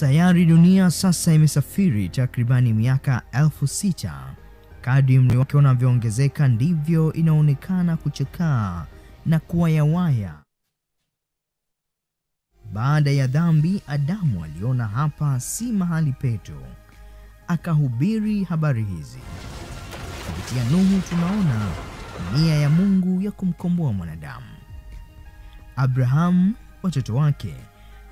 Sayari dunia sasa imesafiri takribani miaka elfu sita. Kadri umri wake unavyoongezeka ndivyo inaonekana kuchakaa na kuwa ya waya. Baada ya dhambi, Adamu aliona hapa si mahali petu, akahubiri habari hizi. Kupitia Nuhu tunaona nia ya Mungu ya kumkomboa mwanadamu. Abrahamu, watoto wake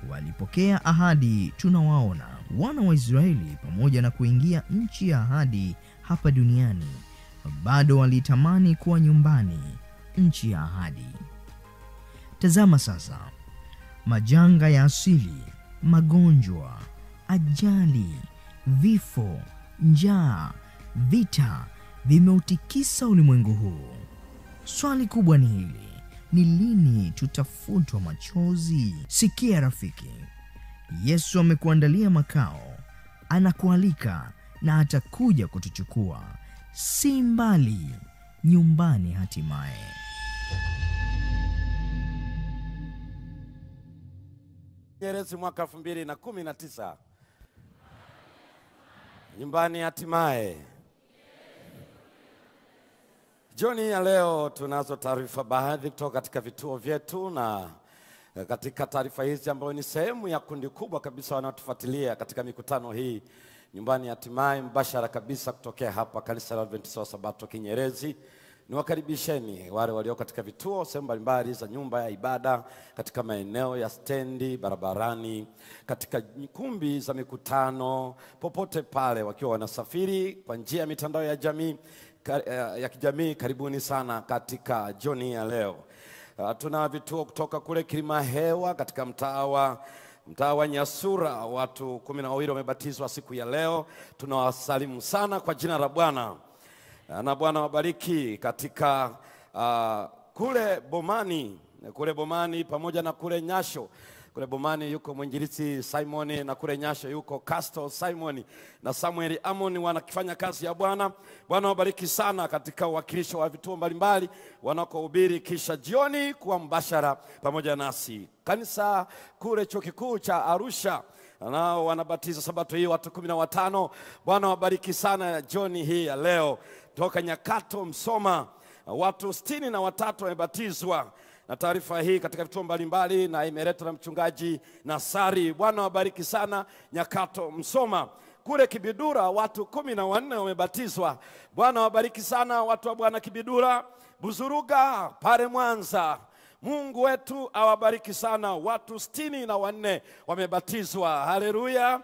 walipokea ahadi. Tunawaona wana wa Israeli pamoja na kuingia nchi ya ahadi hapa duniani, bado walitamani kuwa nyumbani, nchi ya ahadi. Tazama sasa, majanga ya asili, magonjwa, ajali, vifo, njaa, vita vimeutikisa ulimwengu huu. Swali kubwa ni hili: ni lini tutafutwa machozi? Sikia rafiki, Yesu amekuandalia makao, anakualika na atakuja kutuchukua, si mbali, nyumbani hatimaye. Nyerezi mwaka elfu mbili na kumi na tisa nyumbani hatimaye. Jioni ya leo tunazo taarifa baadhi kutoka katika vituo vyetu, na katika taarifa hizi ambayo ni sehemu ya kundi kubwa kabisa wanaotufuatilia katika mikutano hii nyumbani hatimaye, mbashara kabisa kutokea hapa kanisa la Adventista wa Sabato Kinyerezi. Niwakaribisheni wale walio katika vituo sehemu mbalimbali za nyumba ya ibada, katika maeneo ya stendi, barabarani, katika kumbi za mikutano, popote pale wakiwa wanasafiri kwa njia ya mitandao ya jamii ya kijamii. Karibuni sana katika jioni ya leo. Uh, tuna vituo kutoka kule Kilima Hewa katika mtaa wa mtaa wa Nyasura, watu kumi na wawili wamebatizwa siku ya leo. Tunawasalimu sana kwa jina la Bwana na Bwana wabariki katika uh, kule Bomani kule Bomani pamoja na kule Nyasho kule Bomani yuko mwinjilisi Simoni na kule Nyasha yuko Casto Simon na Samuel Amon wanakifanya kazi ya Bwana. Bwana wabariki sana katika uwakilisho wa vituo mbalimbali wanakohubiri, kisha jioni kuwa mbashara pamoja nasi. Kanisa kule chuo kikuu cha Arusha nao wanabatiza sabato hii watu kumi na watano. Bwana wabariki sana jioni hii ya leo. Toka Nyakato Msoma watu sitini na watatu wamebatizwa na taarifa hii katika vituo mbalimbali na imeletwa na mchungaji Nasari. Bwana wabariki sana Nyakato Msoma. Kule Kibidura watu kumi na wanne wamebatizwa. Bwana wabariki sana watu wa Bwana Kibidura. Buzuruga pale Mwanza, Mungu wetu awabariki sana watu sitini na wanne wamebatizwa. Haleluya!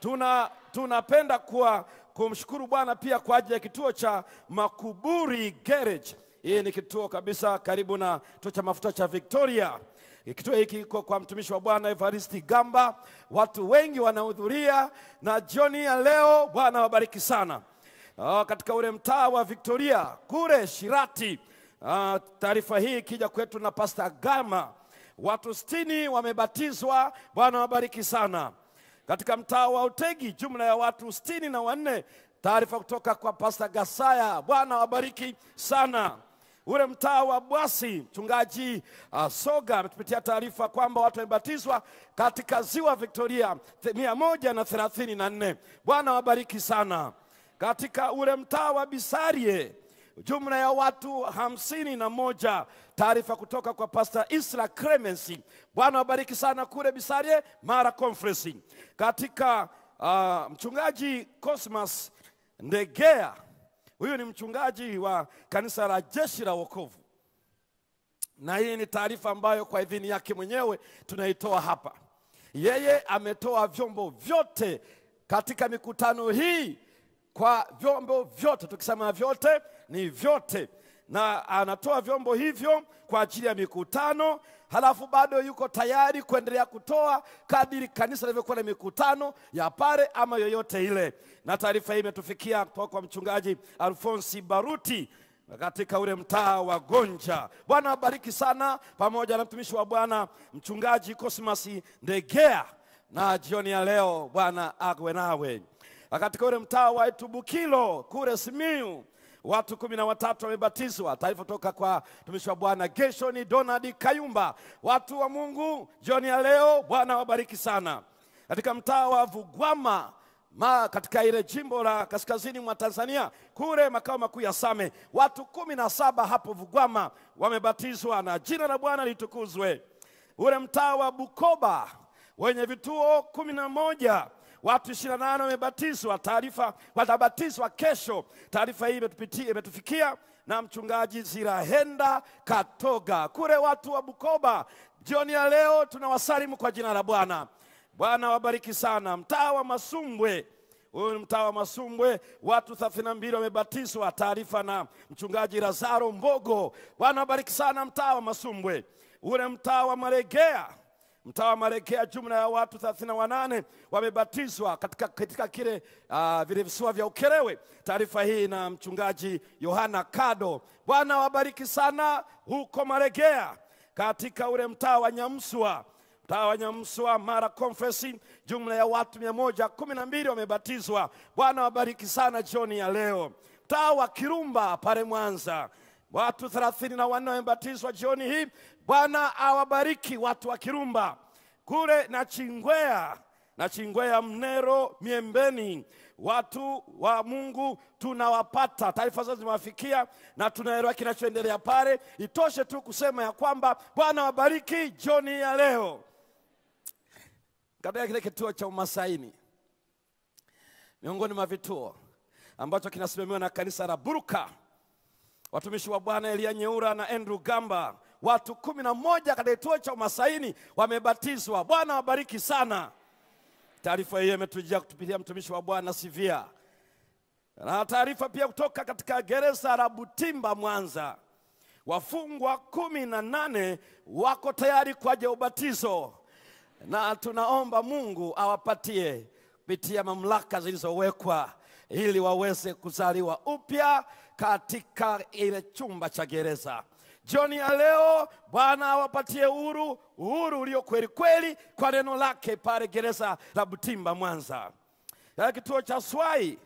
Tuna tunapenda kuwa kumshukuru Bwana pia kwa ajili ya kituo cha Makuburi Garage. Hii ni kituo kabisa karibu na kituo cha mafuta cha Victoria. Kituo hiki kiko kwa mtumishi wa Bwana Evaristi Gamba. Watu wengi wanahudhuria na jioni ya leo, Bwana wabariki sana. Uh, katika ule mtaa wa Victoria kule Shirati, uh, taarifa hii ikija kwetu na Pastor Gama, watu sitini wamebatizwa. Bwana wabariki sana. Katika mtaa wa Utegi jumla ya watu sitini na wanne taarifa kutoka kwa Pastor Gasaya. Bwana wabariki sana. Ule mtaa wa Bwasi mchungaji uh, Soga ametupitia taarifa kwamba watu wamebatizwa katika ziwa Victoria mia moja na thelathini na nne. Bwana wabariki sana. Katika ule mtaa wa Bisarie jumla ya watu hamsini na moja taarifa kutoka kwa Pastor Isla Clemency. Bwana wabariki sana kule Bisarie Mara Conference. Katika uh, mchungaji Cosmas Ndegea huyu ni mchungaji wa kanisa la Jeshi la Wokovu, na hii ni taarifa ambayo kwa idhini yake mwenyewe tunaitoa hapa. Yeye ametoa vyombo vyote katika mikutano hii, kwa vyombo vyote, tukisema vyote ni vyote, na anatoa vyombo hivyo kwa ajili ya mikutano, halafu bado yuko tayari kuendelea kutoa kadiri kanisa lilivyokuwa na mikutano ya pale ama yoyote ile. Na taarifa hii imetufikia kutoka kwa mchungaji Alfonsi Baruti katika ule mtaa wa Gonja. Bwana abariki sana, pamoja na mtumishi wa Bwana mchungaji Cosmas Ndegea, na jioni ya leo Bwana awe nawe. Katika ule mtaa wa Itubukilo kule Simiu watu kumi na watatu wamebatizwa. Taarifa toka kwa mtumishi wa Bwana Geshoni Donald Kayumba. Watu wa Mungu jioni ya leo, Bwana wabariki sana. katika mtaa wa Vugwama ma katika ile jimbo la kaskazini mwa Tanzania kule makao makuu ya Same, watu kumi na saba hapo Vugwama wamebatizwa na jina la Bwana litukuzwe. Ule mtaa wa Bukoba wenye vituo kumi na moja watu ishirini na nane wamebatizwa. Taarifa watabatizwa kesho. Taarifa hii imetupitia imetufikia na mchungaji Zirahenda Katoga kule watu wa Bukoba. Jioni ya leo tunawasalimu kwa jina la Bwana. Bwana wabariki sana. Mtaa wa Masumbwe, huyu ni mtaa wa Masumbwe, watu thelathini na mbili wamebatizwa. Taarifa na mchungaji Lazaro Mbogo. Bwana wabariki sana mtaa wa Masumbwe. Ule mtaa wa Maregea mtaa wa Maregea, jumla ya watu 38 wamebatizwa katika, katika kile uh, vile visiwa vya Ukerewe. Taarifa hii na mchungaji Yohana Kado. Bwana wabariki sana huko Maregea, katika ule mtaa wa Nyamsua mtaa wa Nyamsua Mara Conference, jumla ya watu mia moja kumi na mbili wamebatizwa. Bwana wabariki sana jioni ya leo. Mtaa wa Kirumba pale Mwanza watu thelathini na wanne wamebatizwa jioni hii. Bwana awabariki watu wa Kirumba kule na Chingwea na Chingwea Mnero Miembeni, watu wa Mungu tunawapata, taarifa zote zimewafikia na tunaelewa kinachoendelea pale. Itoshe tu kusema ya kwamba Bwana wabariki jioni ya leo. Katika kile kituo cha Umasaini, miongoni mwa vituo ambacho kinasimamiwa na kanisa la Buruka watumishi wa Bwana Elia Nyeura na Andrew Gamba, watu kumi na moja katika kituo cha Umasaini wamebatizwa. Bwana wabariki sana. Taarifa hiyo imetujia kutupitia mtumishi wa Bwana Sivia, na taarifa pia kutoka katika gereza la Butimba Mwanza, wafungwa kumi na nane wako tayari kwa ajili ya ubatizo, na tunaomba Mungu awapatie kupitia mamlaka zilizowekwa ili waweze kuzaliwa upya katika ile chumba cha gereza. Jioni ya leo Bwana awapatie uhuru, uhuru ulio kweli kweli kwa neno lake pale gereza la Butimba Mwanza. Ya kituo cha Swai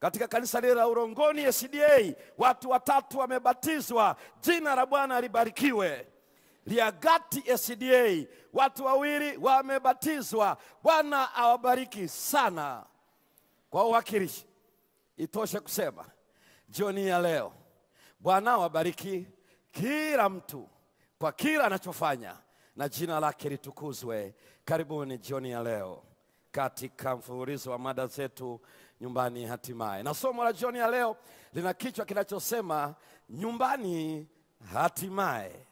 katika kanisa lile la Urongoni SDA, watu watatu wamebatizwa. Jina la Bwana libarikiwe. Liagati SDA, watu wawili wamebatizwa. Bwana awabariki sana. Kwa uwakilishi, itoshe kusema jioni ya leo Bwana wabariki kila mtu kwa kila anachofanya na jina lake litukuzwe. Karibuni jioni ya leo katika mfululizo wa mada zetu nyumbani hatimaye, na somo la jioni ya leo lina kichwa kinachosema nyumbani hatimaye.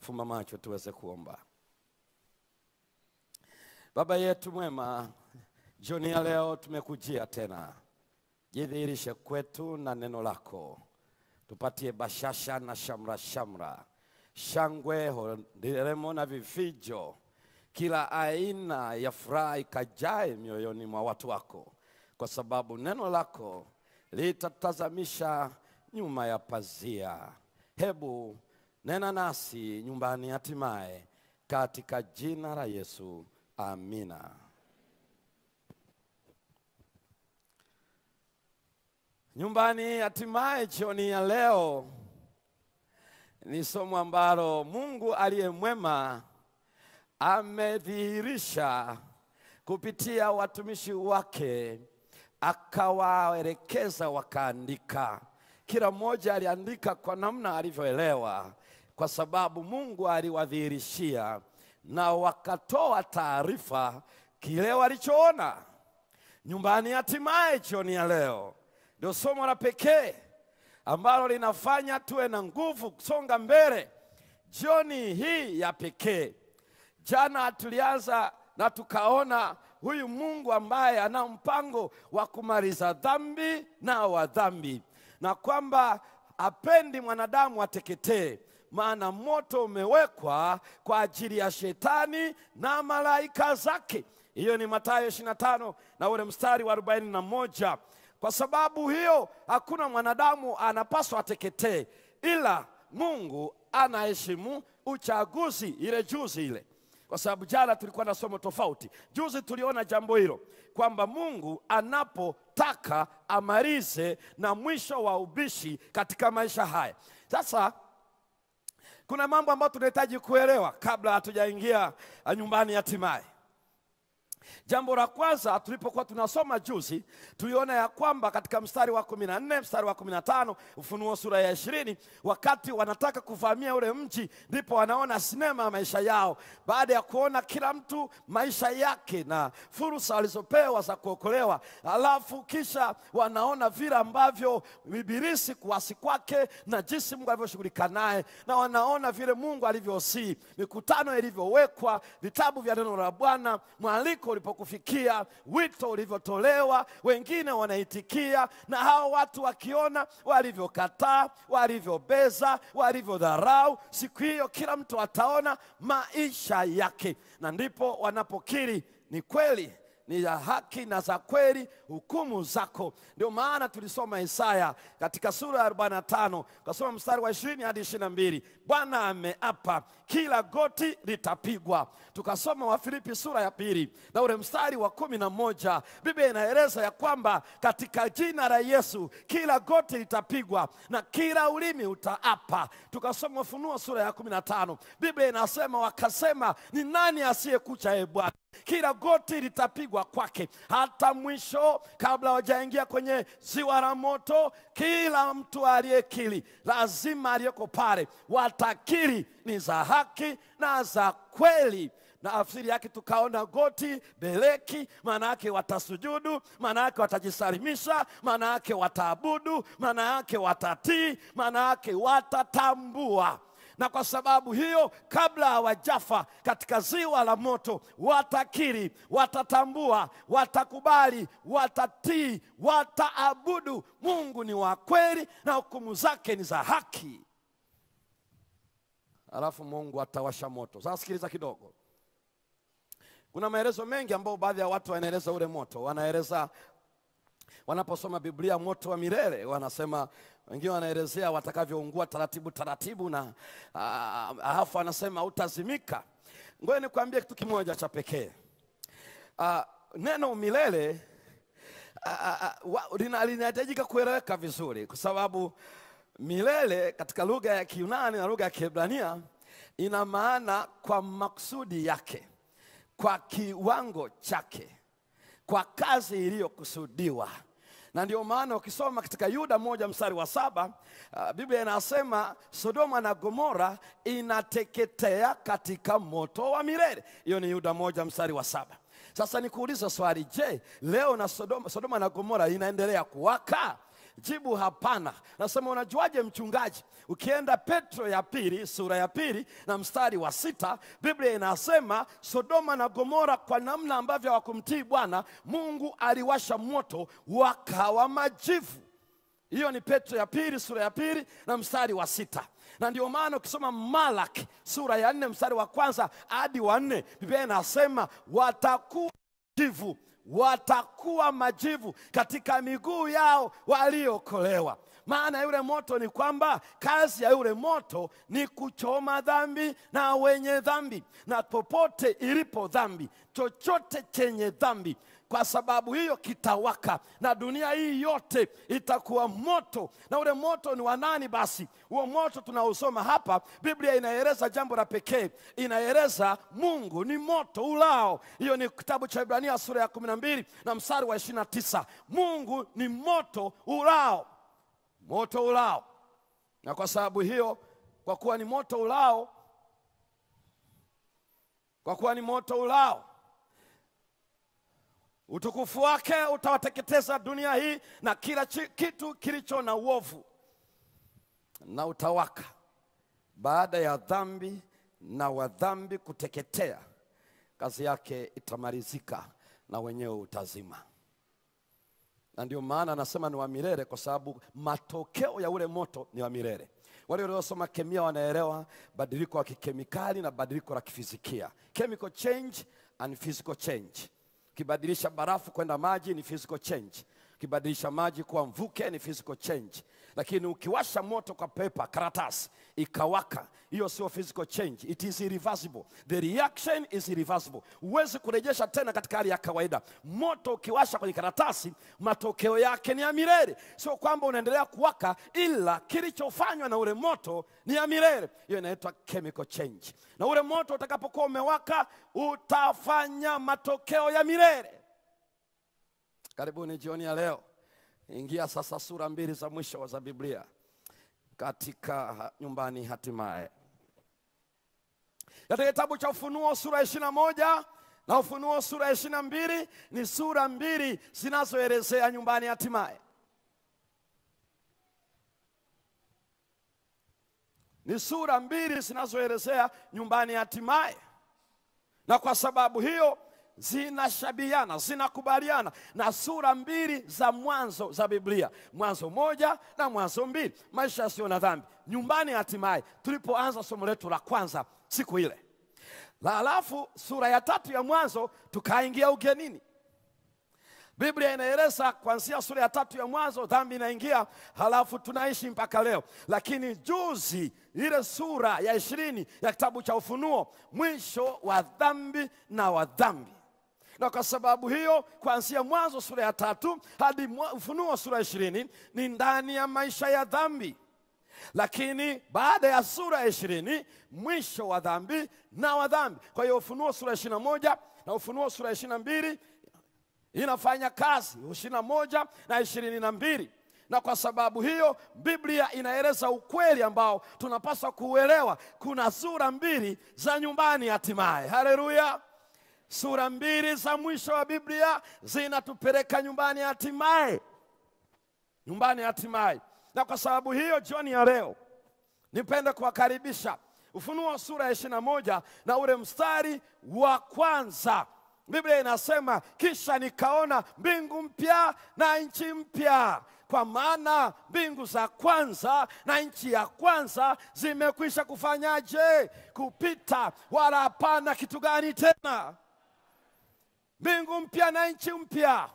Fumba macho tuweze kuomba. Baba yetu mwema, jioni ya leo tumekujia tena jidhihirishe kwetu na neno lako, tupatie bashasha na shamra shamra, shangwe, nderemo na vifijo, kila aina ya furaha ikajae mioyoni mwa watu wako, kwa sababu neno lako litatazamisha nyuma ya pazia. Hebu nena nasi nyumbani hatimaye, katika jina la Yesu, amina. Nyumbani hatimaye, jioni ya leo ni somo ambalo Mungu aliye mwema amedhihirisha kupitia watumishi wake, akawaelekeza wakaandika. Kila mmoja aliandika kwa namna alivyoelewa, kwa sababu Mungu aliwadhihirishia na wakatoa taarifa kile walichoona. Nyumbani hatimaye, jioni ya leo ndio somo la pekee ambalo linafanya tuwe na nguvu kusonga mbele jioni hii ya pekee. Jana tulianza na tukaona huyu Mungu ambaye ana mpango wa kumaliza dhambi na wa dhambi, na kwamba apendi mwanadamu ateketee, maana moto umewekwa kwa ajili ya shetani na malaika zake. Hiyo ni Mathayo 25 na ule mstari wa arobaini na moja. Kwa sababu hiyo hakuna mwanadamu anapaswa ateketee, ila Mungu anaheshimu uchaguzi ile juzi ile, kwa sababu jana tulikuwa na somo tofauti. Juzi tuliona jambo hilo kwamba Mungu anapotaka amalize na mwisho wa ubishi katika maisha haya. Sasa kuna mambo ambayo tunahitaji kuelewa kabla hatujaingia nyumbani hatimaye. Jambo la kwanza tulipokuwa tunasoma juzi, tuliona ya kwamba katika mstari wa kumi na nne mstari wa kumi na tano Ufunuo sura ya ishirini wakati wanataka kuvamia ule mji, ndipo wanaona sinema ya maisha yao, baada ya kuona kila mtu maisha yake na fursa walizopewa za kuokolewa, alafu kisha wanaona vile ambavyo ibilisi kuasi kwake na jinsi Mungu alivyoshughulika naye, na wanaona vile Mungu alivyosii, mikutano ilivyowekwa, vitabu vya neno la Bwana, mwaliko ulipokufikia, wito ulivyotolewa, wengine wanaitikia, na hao watu wakiona walivyokataa, walivyobeza, walivyodharau, siku hiyo kila mtu ataona maisha yake, na ndipo wanapokiri ni kweli ni za haki na za kweli hukumu zako. Ndio maana tulisoma Isaya katika sura ya 45 kasoma mstari wa 20 hadi 22, Bwana ameapa kila goti litapigwa. Tukasoma Wafilipi sura ya pili na ule mstari wa kumi na moja Biblia inaeleza ya kwamba katika jina la Yesu kila goti litapigwa na kila ulimi utaapa. Tukasoma Ufunuo sura ya 15 Biblia inasema wakasema, ni nani asiyekucha e Bwana? Kila goti litapigwa kwake, hata mwisho, kabla hawajaingia kwenye ziwa la moto. Kila mtu aliyekili, lazima aliyeko pale. Watakili ni za haki na za kweli. Na afsiri yake tukaona goti beleki, maana yake watasujudu, maana yake watajisalimisha, maana yake wataabudu, maana yake watatii, maana yake watatambua na kwa sababu hiyo, kabla hawajafa katika ziwa la moto, watakiri, watatambua, watakubali, watatii, wataabudu. Mungu ni wa kweli na hukumu zake ni za haki. Alafu Mungu atawasha moto. Sasa sikiliza kidogo. Kuna maelezo mengi ambayo baadhi ya watu wanaeleza ule moto, wanaeleza wanaposoma Biblia moto wa milele, wanasema wengine wanaelezea watakavyoungua taratibu taratibu, na alafu anasema utazimika. Ngoja nikwambie kitu kimoja cha pekee. Ah, neno milele linahitajika kueleweka vizuri, kwa sababu milele katika lugha ya Kiyunani na lugha ya Kiebrania ina maana kwa maksudi yake, kwa kiwango chake, kwa kazi iliyokusudiwa na ndio maana ukisoma katika Yuda moja mstari wa saba uh, Biblia inasema Sodoma na Gomora inateketea katika moto wa milele. Hiyo ni Yuda moja mstari wa saba. Sasa nikuuliza swali, je, leo na Sodoma, Sodoma na Gomora inaendelea kuwaka? Jibu hapana. Nasema unajuaje mchungaji? Ukienda Petro ya pili sura ya pili na mstari wa sita Biblia inasema Sodoma na Gomora, kwa namna ambavyo hawakumtii Bwana Mungu, aliwasha moto wakawa majivu. Hiyo ni Petro ya pili sura ya pili na mstari wa sita na ndio maana ukisoma Malaki sura ya nne mstari wa kwanza hadi wa nne Biblia inasema watakuwa majivu watakuwa majivu katika miguu yao waliokolewa. Maana yule moto ni kwamba kazi ya yule moto ni kuchoma dhambi na wenye dhambi, na popote ilipo dhambi, chochote chenye dhambi kwa sababu hiyo kitawaka na dunia hii yote itakuwa moto. Na ule moto ni wa nani? Basi huo moto tunaosoma hapa, Biblia inaeleza jambo la pekee, inaeleza Mungu ni moto ulao. Hiyo ni kitabu cha Ibrania sura ya kumi na mbili na mstari wa ishirini na tisa. Mungu ni moto ulao, moto ulao. Na kwa sababu hiyo, kwa kuwa ni moto ulao, kwa kuwa ni moto ulao utukufu wake utawateketeza dunia hii na kila kitu kilicho na uovu, na utawaka. Baada ya dhambi na wadhambi kuteketea, kazi yake itamalizika na wenyewe utazima. Na ndio maana anasema ni wa milele, kwa sababu matokeo ya ule moto ni wa milele. Wale waliosoma kemia wanaelewa badiliko la kikemikali na badiliko la kifizikia, chemical change and physical change Ukibadilisha barafu kwenda maji ni physical change. Ukibadilisha maji kuwa mvuke ni physical change, lakini ukiwasha moto kwa pepa karatasi ikawaka, hiyo sio physical change, it is irreversible. The reaction is irreversible. Huwezi kurejesha tena katika hali ya kawaida. Moto ukiwasha kwenye karatasi, matokeo yake ni ya milele, sio kwamba unaendelea kuwaka, ila kilichofanywa na ule moto ni ya milele. Hiyo inaitwa chemical change, na ule moto utakapokuwa umewaka utafanya matokeo ya milele. Karibuni jioni ya leo. Ingia sasa sura mbili za mwisho za Biblia katika nyumbani hatimaye. Katika kitabu cha Ufunuo sura ishirini na moja na Ufunuo sura ya ishirini na mbili ni sura mbili zinazoelezea nyumbani hatimaye. Ni sura mbili zinazoelezea nyumbani hatimaye, na kwa sababu hiyo zinashabiana zinakubaliana na sura mbili za mwanzo za Biblia, Mwanzo moja na Mwanzo mbili, maisha yasiyo na dhambi, nyumbani hatimaye, tulipoanza somo letu la kwanza siku ile. La halafu sura ya tatu ya Mwanzo tukaingia ugenini. Biblia inaeleza kuanzia sura ya tatu ya Mwanzo dhambi inaingia, halafu tunaishi mpaka leo. Lakini juzi ile sura ya ishirini ya kitabu cha Ufunuo, mwisho wa dhambi na wa dhambi na kwa sababu hiyo kuanzia Mwanzo sura ya tatu hadi Ufunuo sura ya ishirini ni ndani ya maisha ya dhambi, lakini baada ya sura ya ishirini mwisho wa dhambi na wa dhambi. Kwa hiyo Ufunuo sura ya ishirini na moja na Ufunuo sura ya ishirini na mbili inafanya kazi ishirini na moja na ishirini na mbili na kwa sababu hiyo Biblia inaeleza ukweli ambao tunapaswa kuuelewa. Kuna sura mbili za nyumbani hatimaye. Haleluya! Sura mbili za mwisho wa Biblia zinatupeleka nyumbani hatimaye, nyumbani hatimaye. Na kwa sababu hiyo, jioni ya leo nipende kuwakaribisha Ufunuo sura ya ishirini na moja na ule mstari wa kwanza. Biblia inasema, kisha nikaona mbingu mpya na nchi mpya, kwa maana mbingu za kwanza na nchi ya kwanza zimekwisha kufanyaje? Kupita, wala hapana kitu gani tena mbingu mpya na nchi mpya.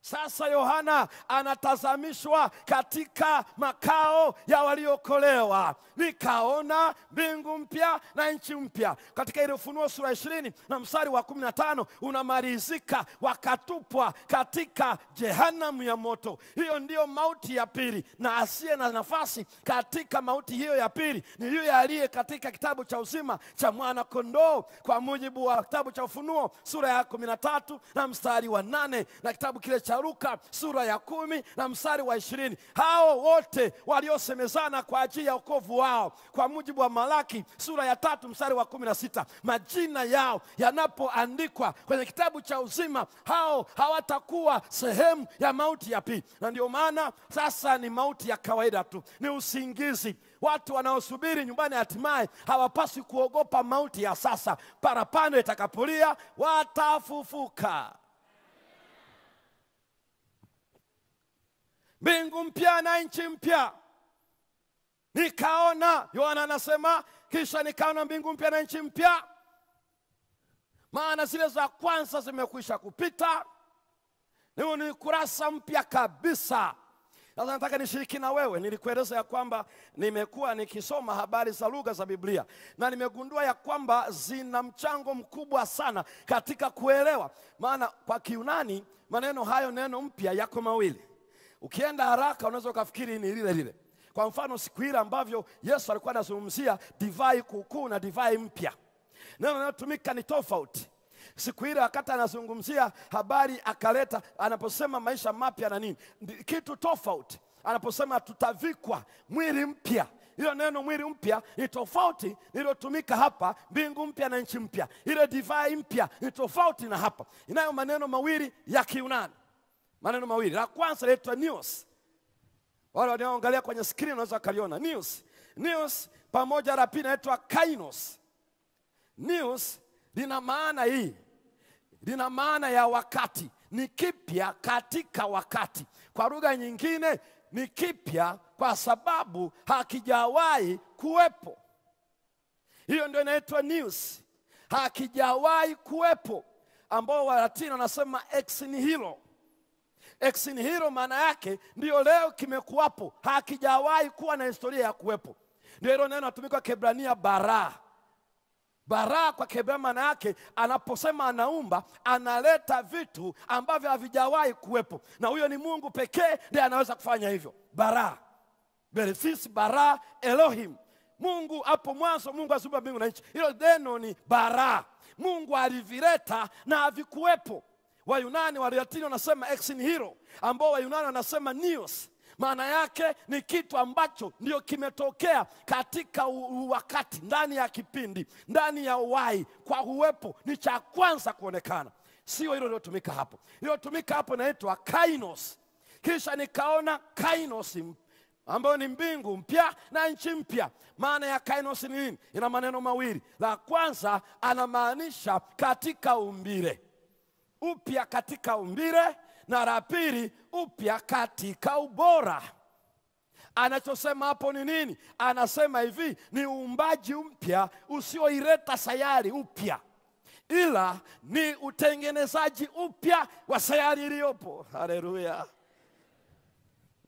Sasa Yohana anatazamishwa katika makao ya waliokolewa. Nikaona mbingu mpya na nchi mpya. Katika ile Ufunuo sura ishirini na mstari wa kumi na tano unamalizika, wakatupwa katika jehanamu ya moto. Hiyo ndiyo mauti ya pili, na asiye na nafasi katika mauti hiyo ya pili ni yule aliye katika kitabu cha uzima cha mwana kondoo, kwa mujibu wa kitabu cha Ufunuo sura ya kumi na tatu na mstari wa nane na kitabu kile cha Luka sura ya kumi na mstari wa ishirini. Hao wote waliosemezana kwa ajili ya wokovu wao, kwa mujibu wa Malaki sura ya tatu mstari wa kumi na sita, majina yao yanapoandikwa kwenye kitabu cha uzima, hao hawatakuwa sehemu ya mauti ya pili. Na ndio maana sasa ni mauti ya kawaida tu, ni usingizi. Watu wanaosubiri nyumbani hatimaye hawapaswi kuogopa mauti ya sasa. Parapanda itakapolia watafufuka. Mbingu mpya na nchi mpya. Nikaona, Yohana anasema, kisha nikaona mbingu mpya na nchi mpya, maana zile za kwanza zimekwisha kupita. Huu ni kurasa mpya kabisa. Sasa nataka nishiriki na wewe. Nilikueleza ya kwamba nimekuwa nikisoma habari za lugha za Biblia na nimegundua ya kwamba zina mchango mkubwa sana katika kuelewa, maana kwa Kiunani maneno hayo, neno mpya yako mawili Ukienda haraka unaweza ukafikiri ni lile lile. Kwa mfano, siku ile ambavyo Yesu alikuwa anazungumzia divai kuukuu na divai mpya, neno linalotumika ni tofauti. Siku ile wakati anazungumzia habari akaleta, anaposema maisha mapya na nini, kitu tofauti. Anaposema tutavikwa mwili mpya, hilo neno mwili mpya ni tofauti lililotumika hapa, mbingu mpya na nchi mpya. Ile divai mpya ni tofauti na hapa, inayo maneno mawili ya Kiunani maneno mawili. La kwanza linaitwa news. Wale wanaoangalia kwenye skrini wanaweza wakaliona news. News pamoja na pili inaitwa kainos. News lina maana hii, lina maana ya wakati, ni kipya katika wakati. Kwa lugha nyingine ni kipya kwa sababu hakijawahi kuwepo. Hiyo ndio inaitwa news, hakijawahi kuwepo, ambao Walatini wanasema ex nihilo Ex hero maana yake ndio leo kimekuwapo, hakijawahi kuwa na historia ya kuwepo. Ndio hilo neno natumika Kebrania bara. Bara kwa Kiebrania maana yake anaposema anaumba, analeta vitu ambavyo havijawahi kuwepo, na huyo ni Mungu pekee ndiye anaweza kufanya hivyo. Bara Bereshit bara Elohim, Mungu hapo mwanzo, Mungu aziumba mbingu na nchi. Hilo neno ni bara, Mungu alivileta na havikuwepo. Wayunani Waliatini wanasema ex nihilo, ambao Wayunani wanasema nios. Maana yake ni kitu ambacho ndio kimetokea katika wakati, ndani ya kipindi, ndani ya uwai, kwa uwepo, ni cha kwanza kuonekana. Sio hilo lilotumika hapo. Lilotumika hapo inaitwa kainos. Kisha nikaona kainos ambayo ni mbingu mpya na nchi mpya. Maana ya kainos ni nini? Ina maneno mawili. La kwanza anamaanisha katika umbile upya katika umbile, na la pili upya katika ubora. Anachosema hapo ni nini? Anasema hivi ni uumbaji mpya usioileta sayari upya, ila ni utengenezaji upya wa sayari iliyopo. Haleluya!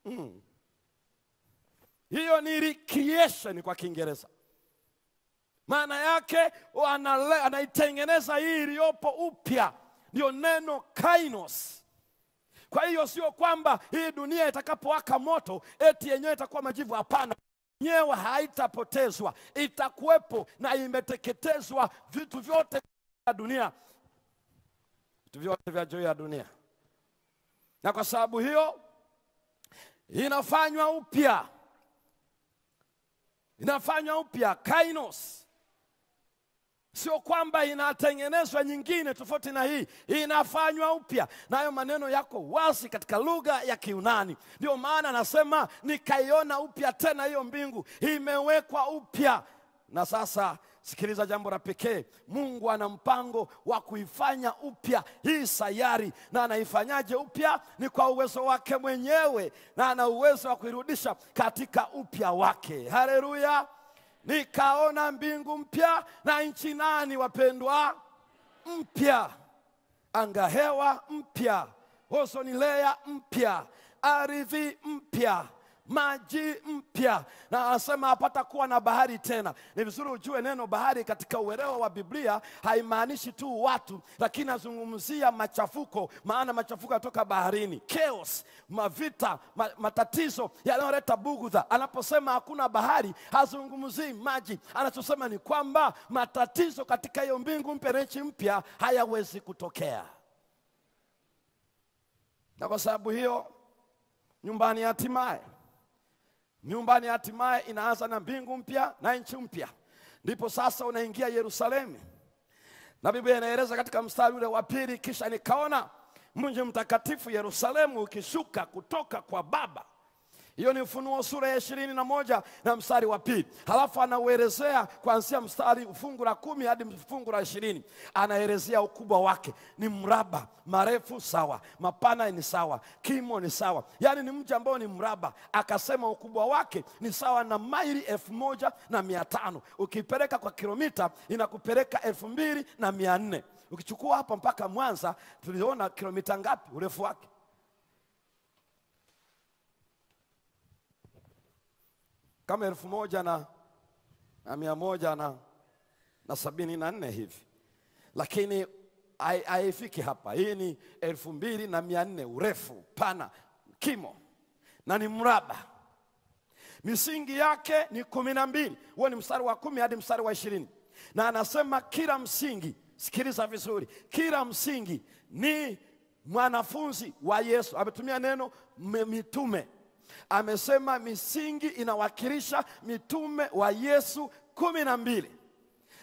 Mm. Hiyo ni recreation kwa Kiingereza. Maana yake anaitengeneza hii iliyopo upya, ndio neno kainos. Kwa hiyo sio kwamba hii dunia itakapowaka moto eti yenyewe itakuwa majivu. Hapana, yenyewe haitapotezwa, itakuwepo na imeteketezwa vitu vyote vya dunia, vitu vyote vya juu ya dunia, na kwa sababu hiyo inafanywa upya, inafanywa upya. Kainos sio kwamba inatengenezwa nyingine tofauti na hii, inafanywa upya. Nayo maneno yako wazi katika lugha ya Kiunani. Ndio maana anasema nikaiona upya tena hiyo mbingu, imewekwa upya. Na sasa sikiliza jambo la pekee, Mungu ana mpango wa kuifanya upya hii sayari, na anaifanyaje upya? Ni kwa uwezo wake mwenyewe, na ana uwezo wa kuirudisha katika upya wake. Haleluya! Nikaona mbingu mpya na nchi nani, wapendwa, mpya, angahewa mpya, ozoni layer mpya, ardhi mpya, maji mpya, na anasema hapata kuwa na bahari tena. Ni vizuri ujue neno bahari katika uelewa wa Biblia haimaanishi tu watu, lakini azungumzia machafuko, maana machafuko yatoka baharini, chaos, mavita, ma, matatizo yanayoleta bugudha. Anaposema hakuna bahari, hazungumzii maji. Anachosema ni kwamba matatizo katika hiyo mbingu mpya na nchi mpya hayawezi kutokea, na kwa sababu hiyo nyumbani hatimaye nyumbani hatimaye inaanza na mbingu mpya na nchi mpya, ndipo sasa unaingia Yerusalemu, na Biblia inaeleza katika mstari ule wa pili, kisha nikaona mji mtakatifu Yerusalemu ukishuka kutoka kwa Baba. Hiyo ni Ufunuo sura ya ishirini na moja na mstari wa pili. Halafu anauelezea kuanzia mstari fungu la kumi hadi fungu la ishirini. Anaelezea ukubwa wake, ni mraba, marefu sawa, mapana ni sawa, kimo ni sawa, yaani ni mji ambao ni mraba. Akasema ukubwa wake ni sawa na maili elfu moja na mia tano ukipeleka kwa kilomita inakupeleka elfu mbili na mia nne Ukichukua hapa mpaka Mwanza, tuliona kilomita ngapi urefu wake? Kama elfu moja na, na mia moja na, na sabini na nne hivi, lakini haifiki hapa. Hii ni elfu mbili na mia nne urefu, pana, kimo na ni mraba. Misingi yake ni kumi na mbili. Huo ni mstari wa kumi hadi mstari wa ishirini, na anasema kila msingi, sikiliza vizuri, kila msingi ni mwanafunzi wa Yesu. Ametumia neno mitume amesema misingi inawakilisha mitume wa Yesu kumi na mbili,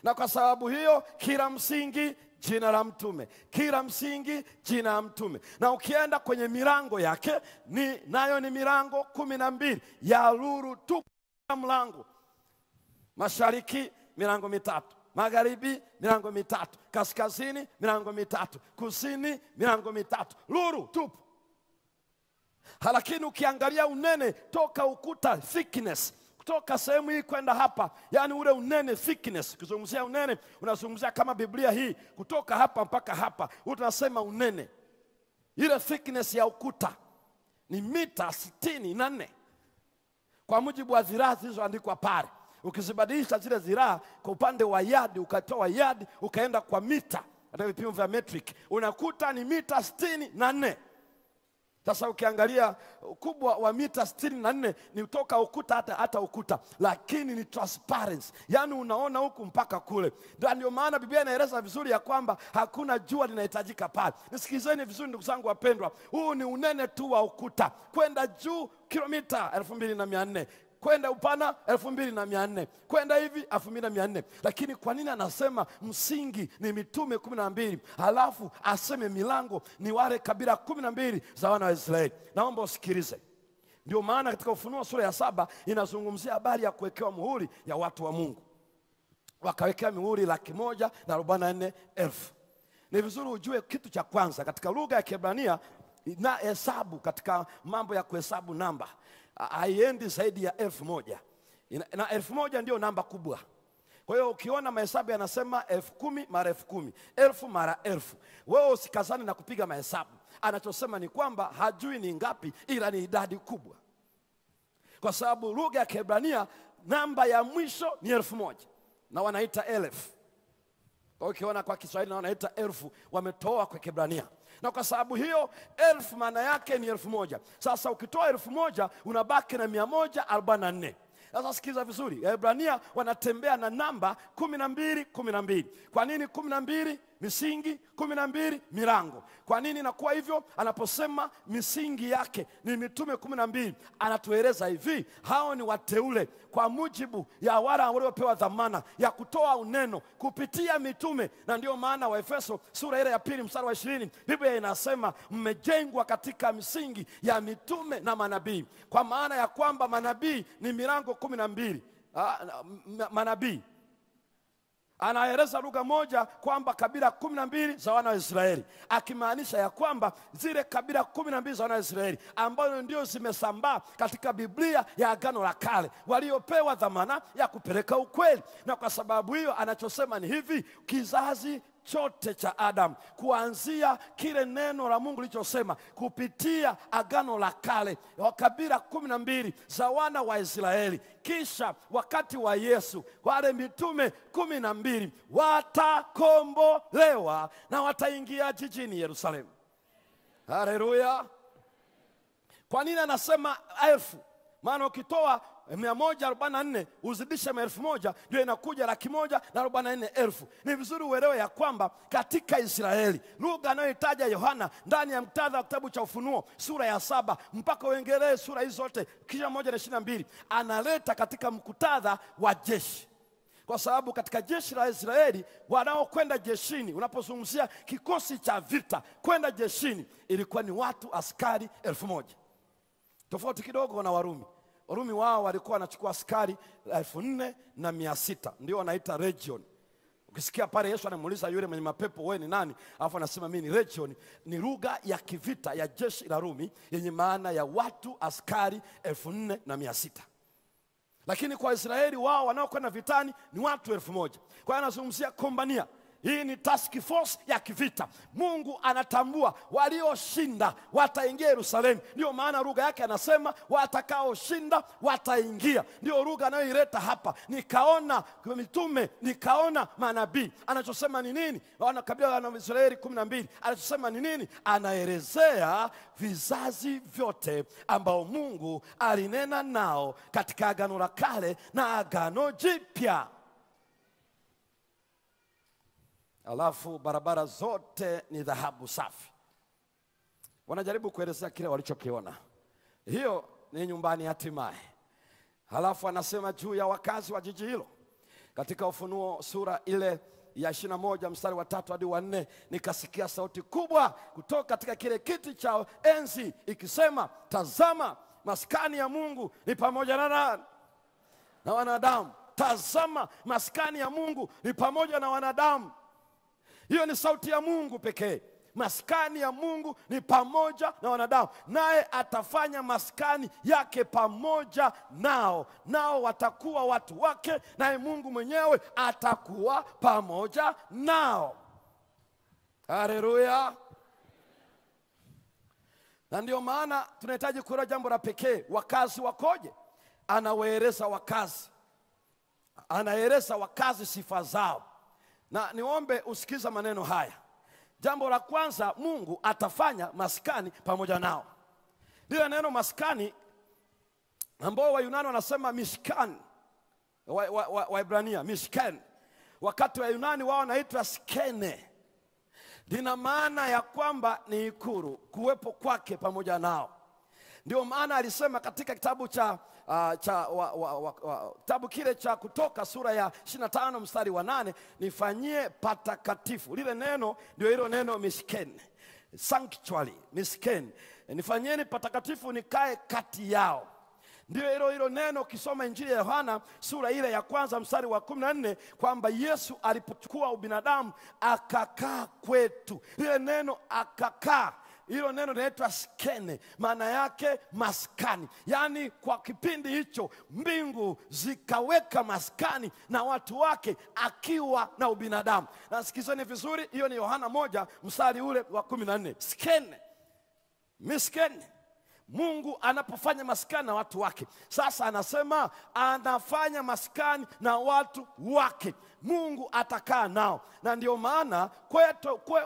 na kwa sababu hiyo kila msingi jina la mtume, kila msingi jina la mtume. Na ukienda kwenye milango yake ni nayo ni milango kumi na mbili. Ya lulu tu, mlango. Mashariki milango mitatu, magharibi milango mitatu, kaskazini milango mitatu, kusini milango mitatu, lulu tupu. Lakini ukiangalia unene toka ukuta thickness kutoka sehemu hii kwenda hapa, yani ule unene thickness. Ukizungumzia unene unazungumzia kama Biblia hii kutoka hapa mpaka hapa, huu tunasema unene ile thickness ya ukuta ni mita sitini na nne kwa mujibu wa ziraa zilizoandikwa pale. Ukizibadilisha zile ziraa kwa upande wa yadi, ukatoa yadi ukaenda kwa mita katika vipimo vya metric, unakuta ni mita sitini na nne. Sasa ukiangalia ukubwa wa mita sitini na nne ni toka ukuta hata, hata ukuta, lakini ni transparency, yaani unaona huku mpaka kule. Ndio maana Biblia inaeleza vizuri ya kwamba hakuna jua linahitajika pale. Nisikilizeni vizuri ndugu zangu wapendwa, huu ni unene tu wa ukuta kwenda juu kilomita elfu mbili na mia nne kwenda upana elfu mbili na mia nne kwenda hivi elfu mbili na mia nne Lakini kwa nini anasema msingi ni mitume kumi na mbili halafu aseme milango ni wale kabila kumi na mbili za wana wa Israeli? Naomba usikilize. Ndio maana katika Ufunuo sura ya saba inazungumzia habari ya kuwekewa muhuri ya watu wa Mungu, wakawekewa mihuri laki moja na arobaini na nne elfu. Ni vizuri ujue kitu cha kwanza katika lugha ya Kiebrania na hesabu, katika mambo ya kuhesabu namba haiendi zaidi ya elfu moja na elfu moja ndio namba kubwa. Kwa hiyo ukiona mahesabu yanasema elfu kumi mara elfu kumi elfu mara elfu, wewe usikazani na kupiga mahesabu. Anachosema ni kwamba hajui ni ngapi, ila ni idadi kubwa, kwa sababu lugha ya Kiebrania namba ya mwisho ni elfu moja na wanaita elfu. Kwa ukiona kwa Kiswahili na wanaita elfu, wametoa kwa Kiebrania na kwa sababu hiyo elfu maana yake ni elfu moja. Sasa ukitoa elfu moja unabaki na mia moja arobaini na nne. Sasa sikiza vizuri, ebrania wanatembea na namba kumi na mbili kumi na mbili. Kwa nini kumi na mbili? Misingi kumi na mbili milango. Kwa nini inakuwa hivyo? Anaposema misingi yake ni mitume kumi na mbili, anatueleza hivi, hao ni wateule kwa mujibu ya wale waliopewa dhamana ya kutoa uneno kupitia mitume, na ndiyo maana Waefeso sura ile ya pili mstari wa ishirini Biblia inasema mmejengwa katika misingi ya mitume na manabii, kwa maana ya kwamba manabii ni milango kumi na mbili. Ah, manabii anaeleza lugha moja kwamba kabila kumi na mbili za wana wa Israeli, akimaanisha ya kwamba zile kabila kumi na mbili za wana wa Israeli ambazo ndio zimesambaa katika Biblia ya Agano la Kale, waliopewa dhamana ya kupeleka ukweli. Na kwa sababu hiyo anachosema ni hivi, kizazi chote cha Adamu kuanzia kile neno la Mungu lilichosema kupitia agano la kale wa kabila kumi na mbili za wana wa Israeli. Kisha wakati wa Yesu wale mitume kumi na mbili watakombolewa na wataingia jijini Yerusalemu. Haleluya! Kwa nini anasema elfu? Maana ukitoa mia moja arobaini na nne uzidishe maelfu moja ndio inakuja laki moja na arobaini na nne elfu. Ni vizuri uelewe ya kwamba katika Israeli lugha anayoitaja Yohana ndani ya mktadha wa kitabu cha Ufunuo sura ya saba mpaka uengelee sura hizi zote kisha moja na ishirini na mbili analeta katika mkutadha wa jeshi kwa sababu katika jeshi la Israeli wanaokwenda jeshini, unapozungumzia kikosi cha vita kwenda jeshini, ilikuwa ni watu askari elfu moja tofauti kidogo na Warumi. Warumi wao walikuwa wanachukua askari elfu nne na mia sita ndio wanaita region. Ukisikia pale Yesu anamuuliza yule mwenye mapepo, wewe ni nani? Alafu anasema mimi ni region. Ni lugha ya kivita ya jeshi la Rumi yenye maana ya watu askari elfu nne na mia sita lakini kwa Israeli wao wanaokwenda vitani ni watu elfu moja. Kwa hiyo anazungumzia kombania. Hii ni task force ya kivita. Mungu anatambua walioshinda wataingia Yerusalemu. Ndio maana lugha yake anasema watakaoshinda wataingia. Ndio lugha anayoileta hapa. Nikaona mitume, nikaona manabii. Anachosema ni nini? Wana kabila la Israeli kumi na mbili. Anachosema ni nini? Anaelezea vizazi vyote ambao Mungu alinena nao katika agano la kale na agano jipya. Alafu barabara zote ni dhahabu safi. Wanajaribu kuelezea kile walichokiona. Hiyo ni nyumbani hatimaye. Halafu anasema juu ya wakazi wa jiji hilo katika Ufunuo sura ile ya ishirini na moja mstari wa tatu hadi wa nne nikasikia sauti kubwa kutoka katika kile kiti cha enzi ikisema, tazama, maskani ya Mungu ni pamoja na nani? Na wanadamu. Tazama, maskani ya Mungu ni pamoja na wanadamu. Hiyo ni sauti ya Mungu pekee. Maskani ya Mungu ni pamoja na wanadamu, naye atafanya maskani yake pamoja nao, nao watakuwa watu wake, naye Mungu mwenyewe atakuwa pamoja nao. Haleluya! na ndio maana tunahitaji kuelewa jambo la pekee, wakazi wakoje? Anawaeleza wakazi, anaeleza wakazi sifa zao, na niombe usikiza maneno haya. Jambo la kwanza, Mungu atafanya maskani pamoja nao. Lile neno maskani ambao Wayunani wanasema mishkan, Waibrania wa, wa, wa mishkan, wakati Wayunani wao wanaitwa skene lina maana ya kwamba ni ikuru, kuwepo kwake pamoja nao. Ndio maana alisema katika kitabu cha uh, cha wa, wa, wa, wa, kitabu kile cha Kutoka sura ya 25 mstari wa nane, nifanyie patakatifu. Lile neno ndio hilo neno misken, sanctuary misken, nifanyeni patakatifu nikae kati yao ndio hilo hilo neno ukisoma Injili ya Yohana sura ile ya kwanza mstari wa kumi na nne kwamba Yesu alipochukua ubinadamu akakaa kwetu. Lile neno akakaa, hilo neno linaitwa skene, maana yake maskani. Yaani kwa kipindi hicho mbingu zikaweka maskani na watu wake akiwa na ubinadamu. Na sikizeni vizuri, hiyo ni Yohana moja mstari ule wa kumi na nne skene, miskene Mungu anapofanya maskani na watu wake, sasa anasema anafanya maskani na watu wake. Mungu atakaa nao, na ndio maana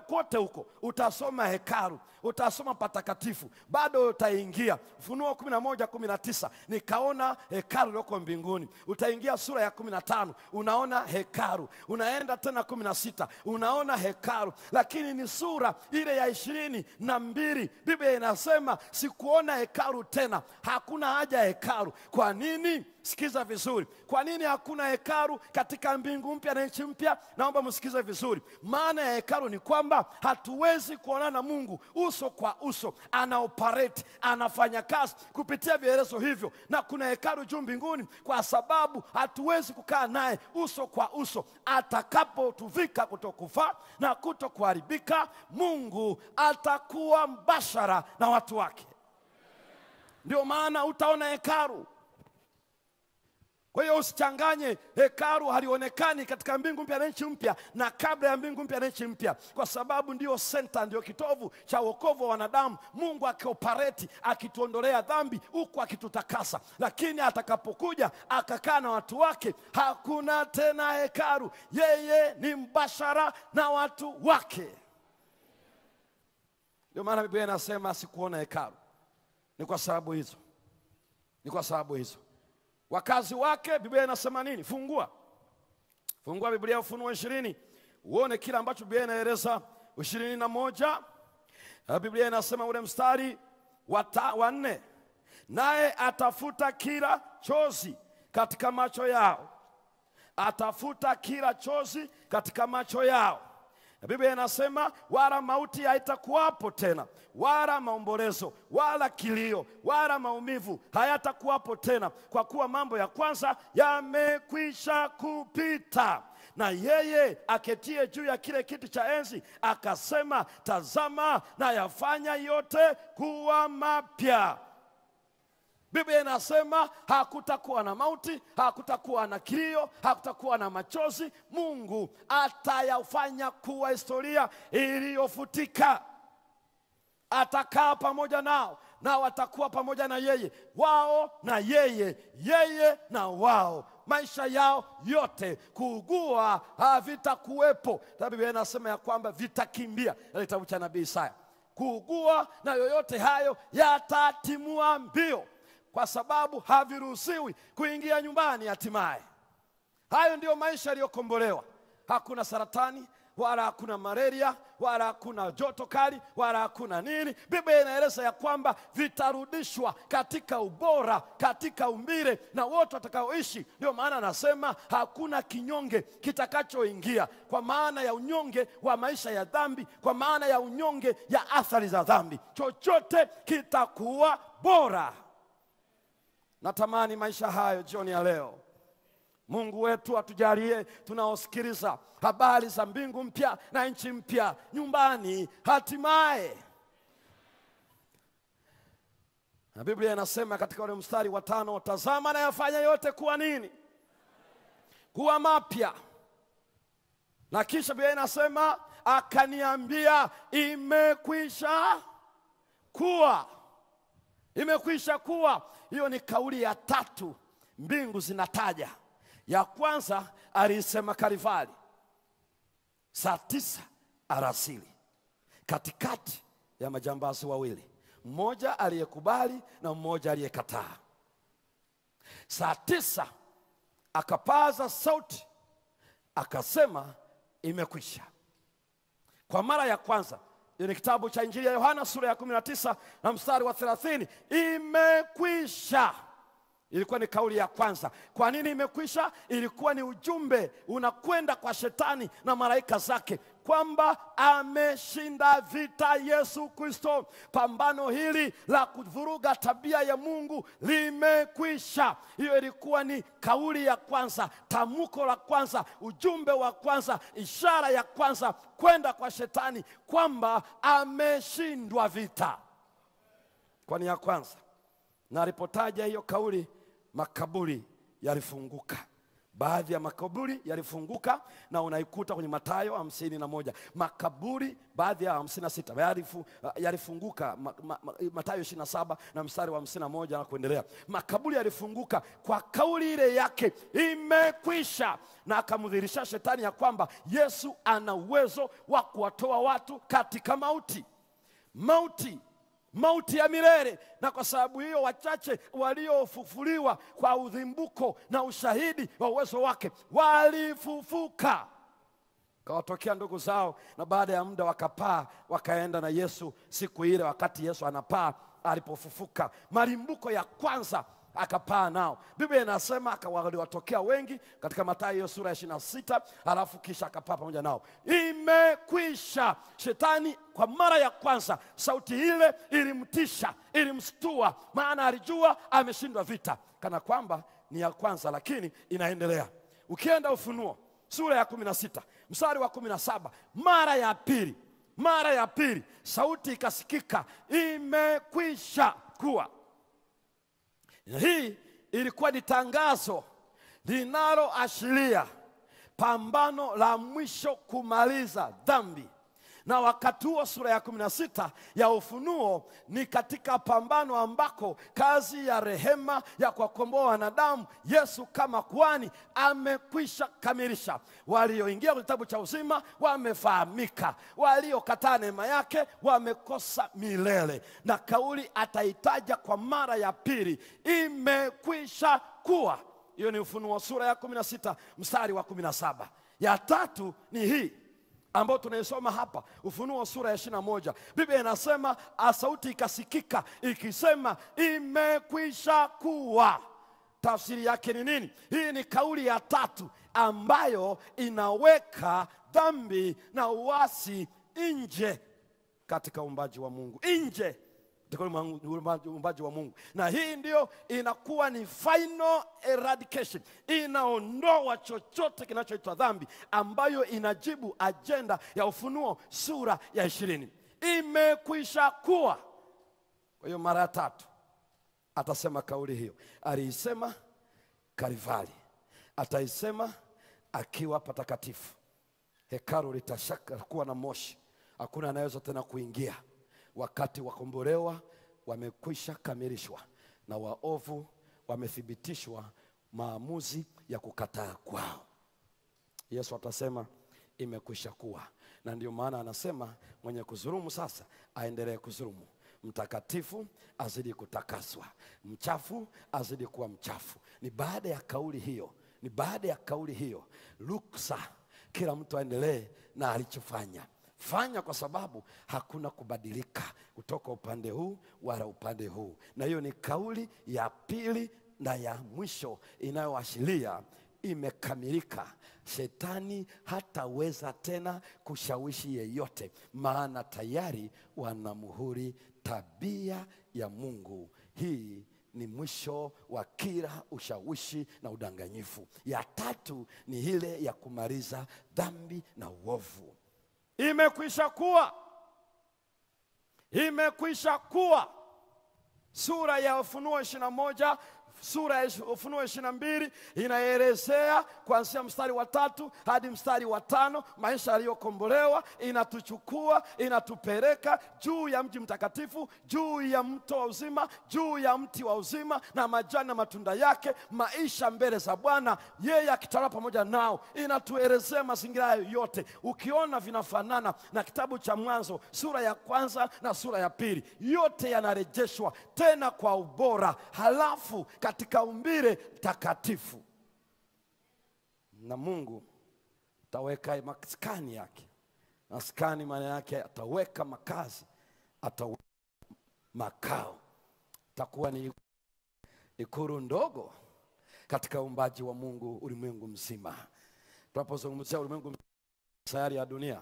kote huko utasoma hekalu, utasoma patakatifu, bado utaingia. Ufunuo kumi na moja kumi na tisa nikaona hekalu liloko mbinguni. Utaingia sura ya kumi na tano unaona hekalu, unaenda tena kumi na sita unaona hekalu, lakini ni sura ile ya ishirini na mbili Biblia inasema sikuona hekalu tena. Hakuna haja ya hekalu. Kwa nini? Sikiza vizuri. Kwa nini hakuna hekalu katika mbingu mpya na nchi mpya? Naomba msikize vizuri. Maana ya hekalu ni kwamba hatuwezi kuonana na Mungu uso kwa uso, ana operate, anafanya kazi kupitia vielezo hivyo, na kuna hekalu juu mbinguni, kwa sababu hatuwezi kukaa naye uso kwa uso. Atakapotuvika kutokufa na kutokuharibika, Mungu atakuwa mbashara na watu wake. Ndio maana utaona hekalu. Kwa hiyo usichanganye, hekalu halionekani katika mbingu mpya na nchi mpya na kabla ya mbingu mpya na nchi mpya, kwa sababu ndio senta, ndio kitovu cha wokovu wa wanadamu. Mungu akiopareti, akituondolea dhambi, huku akitutakasa. Lakini atakapokuja akakaa na watu wake, hakuna tena hekalu. Yeye ni mbashara na watu wake. Ndio maana Biblia inasema sikuona hekalu. Ni kwa sababu hizo, ni kwa sababu hizo wakazi wake. Biblia inasema nini? Fungua, fungua Biblia Ufunuo ishirini uone kile ambacho Biblia inaeleza. ishirini na moja Na Biblia inasema ule mstari wa nne, naye atafuta kila chozi katika macho yao, atafuta kila chozi katika macho yao. Na Biblia inasema wala mauti haitakuwapo tena, wala maombolezo, wala kilio, wala maumivu hayatakuwapo tena, kwa kuwa mambo ya kwanza yamekwisha kupita. Na yeye aketie juu ya kile kiti cha enzi akasema, tazama, na yafanya yote kuwa mapya. Biblia inasema hakutakuwa na mauti, hakutakuwa na kilio, hakutakuwa na machozi. Mungu atayafanya kuwa historia iliyofutika. Atakaa pamoja nao na watakuwa pamoja na yeye, wao na yeye, yeye na wao, maisha yao yote. Kuugua havitakuwepo. Ta Biblia inasema ya kwamba vitakimbia, kitabu cha nabii Isaya. Kuugua na yoyote hayo yatatimua mbio kwa sababu haviruhusiwi kuingia nyumbani. Hatimaye hayo ndiyo maisha yaliyokombolewa. Hakuna saratani wala hakuna malaria wala hakuna joto kali wala hakuna nini. Biblia inaeleza ya kwamba vitarudishwa katika ubora, katika umbile na wote watakaoishi. Ndio maana anasema hakuna kinyonge kitakachoingia, kwa maana ya unyonge wa maisha ya dhambi, kwa maana ya unyonge ya athari za dhambi. Chochote kitakuwa bora. Natamani maisha hayo jioni ya leo. Mungu wetu atujalie tunaosikiliza habari za mbingu mpya na nchi mpya nyumbani hatimaye. Na Biblia inasema katika ule mstari wa tano, tazama nayafanya yote kuwa nini? Kuwa mapya. Na kisha Biblia inasema akaniambia, imekwisha kuwa, imekwisha kuwa. Hiyo ni kauli ya tatu mbingu zinataja. Ya kwanza aliisema Kalvari saa tisa arasili katikati ya majambazi wawili, mmoja aliyekubali na mmoja aliyekataa. Saa tisa akapaza sauti akasema, imekwisha. Kwa mara ya kwanza ni kitabu cha Injili ya Yohana sura ya 19 na mstari wa 30, imekwisha. Ilikuwa ni kauli ya kwanza. Kwa nini imekwisha? Ilikuwa ni ujumbe unakwenda kwa shetani na malaika zake kwamba ameshinda vita Yesu Kristo. Pambano hili la kuvuruga tabia ya Mungu limekwisha. Hiyo ilikuwa ni kauli ya kwanza, tamko la kwanza, ujumbe wa kwanza, ishara ya kwanza kwenda kwa shetani kwamba ameshindwa vita. Kwani ya kwanza, na alipotaja hiyo kauli, makaburi yalifunguka baadhi ya makaburi yalifunguka na unaikuta kwenye Mathayo hamsini na moja. Makaburi baadhi ya hamsini na sita yalifu, yalifunguka ma, ma, ma, Mathayo ishirini na saba na mstari wa hamsini na moja na kuendelea. Makaburi yalifunguka kwa kauli ile yake imekwisha, na akamdhihirisha shetani ya kwamba Yesu ana uwezo wa kuwatoa watu katika mauti. Mauti mauti ya milele. Na kwa sababu hiyo wachache waliofufuliwa kwa udhimbuko na ushahidi wa uwezo wake walifufuka, kawatokea ndugu zao, na baada ya muda wakapaa, wakaenda na Yesu siku ile, wakati Yesu anapaa, alipofufuka, malimbuko ya kwanza akapaa nao. Biblia inasema waliwatokea wengi katika Mathayo hiyo sura ya ishirini na sita alafu kisha akapaa pamoja nao. Imekwisha. Shetani kwa mara ya kwanza sauti ile ilimtisha, ilimstua, maana alijua ameshindwa vita, kana kwamba ni ya kwanza, lakini inaendelea. Ukienda Ufunuo sura ya kumi na sita mstari wa kumi na saba mara ya pili, mara ya pili sauti ikasikika, imekwisha kuwa. Hii ilikuwa ni tangazo linaloashiria pambano la mwisho kumaliza dhambi, na wakati huo sura ya kumi na sita ya Ufunuo ni katika pambano ambako kazi ya rehema ya kuwakomboa wanadamu Yesu kama kuhani amekwisha kamilisha. Walioingia kwenye kitabu cha uzima wamefahamika, waliokataa neema yake wamekosa milele, na kauli ataitaja kwa mara ya pili, imekwisha kuwa. Hiyo ni Ufunuo sura ya kumi na sita mstari wa kumi na saba. Ya tatu ni hii ambayo tunaisoma hapa Ufunuo sura ya ishirini na moja. Biblia inasema sauti ikasikika ikisema imekwisha kuwa. Tafsiri yake ni nini? Hii ni kauli ya tatu ambayo inaweka dhambi na uasi nje katika uumbaji wa Mungu, nje uumbaji wa Mungu, na hii ndio inakuwa ni final eradication, inaondoa chochote kinachoitwa dhambi, ambayo inajibu ajenda ya Ufunuo sura ya ishirini. Imekwisha kuwa. Kwa hiyo mara ya tatu atasema kauli hiyo, aliisema Kalvari, ataisema akiwa patakatifu. Hekalu litashaka kuwa na moshi, hakuna anayeweza tena kuingia wakati wakombolewa wamekwisha kamilishwa na waovu wamethibitishwa maamuzi ya kukataa kwao. Yesu atasema imekwisha kuwa, na ndio maana anasema mwenye kuzurumu sasa aendelee kuzurumu mtakatifu azidi kutakaswa, mchafu azidi kuwa mchafu. Ni baada ya kauli hiyo, ni baada ya kauli hiyo, ruksa kila mtu aendelee na alichofanya fanya kwa sababu hakuna kubadilika kutoka upande huu wala upande huu. Na hiyo ni kauli ya pili na ya mwisho inayoashiria imekamilika. Shetani hataweza tena kushawishi yeyote, maana tayari wanamuhuri tabia ya Mungu. Hii ni mwisho wa kila ushawishi na udanganyifu. Ya tatu ni ile ya kumaliza dhambi na uovu. Imekwisha kuwa, imekwisha kuwa. Sura ya Ufunuo ishirini na moja sura ya Ufunuo ishirini na mbili inaelezea kuanzia mstari wa tatu hadi mstari wa tano maisha yaliyokombolewa, inatuchukua inatupeleka juu ya mji mtakatifu, juu ya mto wa uzima, juu ya mti wa uzima na majani na matunda yake, maisha mbele za Bwana, yeye akitawala pamoja nao. Inatuelezea mazingira hayo yote, ukiona vinafanana na kitabu cha Mwanzo sura ya kwanza na sura ya pili, yote yanarejeshwa tena kwa ubora, halafu katika umbile takatifu, na Mungu ataweka maskani yake. Maskani maana yake ataweka makazi, ataweka makao, takuwa ni ikuru ndogo katika uumbaji wa Mungu ulimwengu mzima. Tunapozungumzia ulimwengu sayari ya dunia,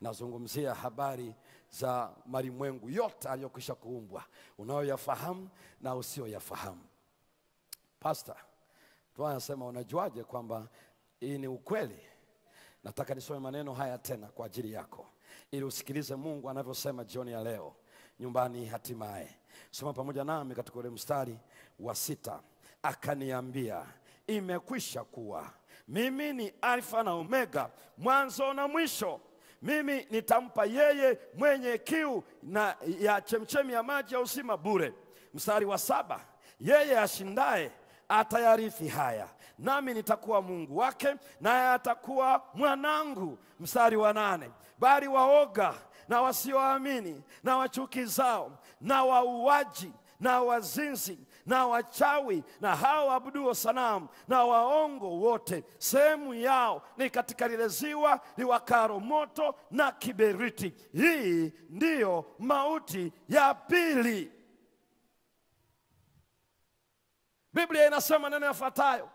nazungumzia habari za malimwengu yote aliyokwisha kuumbwa, unayoyafahamu na usiyoyafahamu. Pastor, tunasema unajuaje kwamba hii ni ukweli? Nataka nisome maneno haya tena kwa ajili yako ili usikilize Mungu anavyosema jioni ya leo nyumbani. Hatimaye soma pamoja nami katika ule mstari wa sita. Akaniambia, imekwisha kuwa mimi ni Alfa na Omega, mwanzo na mwisho. Mimi nitampa yeye mwenye kiu na ya chemchemi ya maji ya usima bure. Mstari wa saba, yeye ashindaye atayarithi haya, nami nitakuwa Mungu wake, naye atakuwa mwanangu. Mstari wa nane, bali waoga na wasioamini na wachuki zao na wauaji na wazinzi na wachawi na hao waabuduo sanamu na waongo wote, sehemu yao ni katika lile ziwa liwakaro moto na kiberiti. Hii ndiyo mauti ya pili. Biblia inasema neno yafuatayo.